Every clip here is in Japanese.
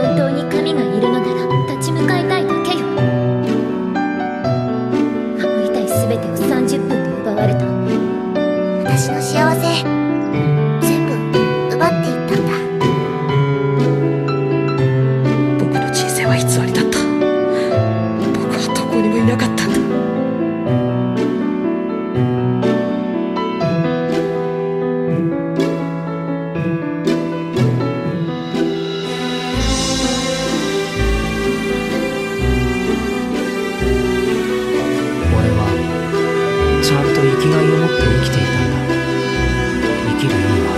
本当に神がいるのなら立ち向かいちゃんと生きがいを持って生きていたんだ。生きる意味は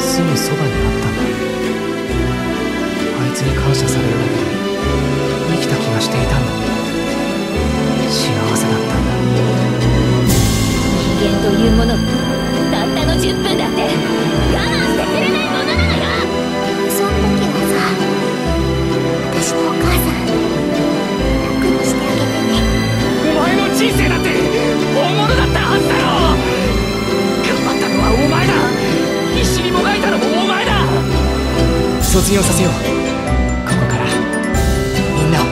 すぐそばにあったんだ。あいつに感謝されるだけで生きた気がしていたんだ。幸せだったんだ。人間というものたったの10分だって。卒業させよう。ここから。みんなを。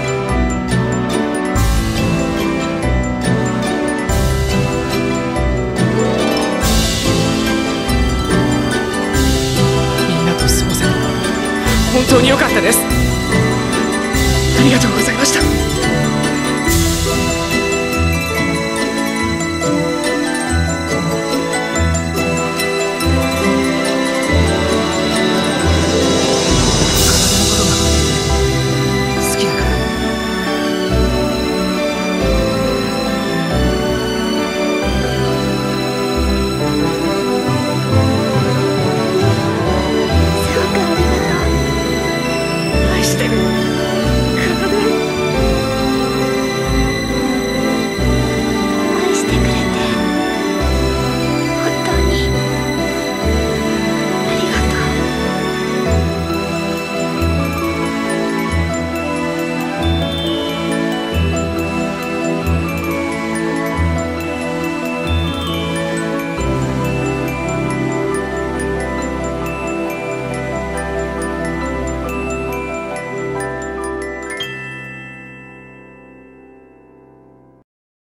みんなと過ごせ本当に良かったです。ありがとうございました。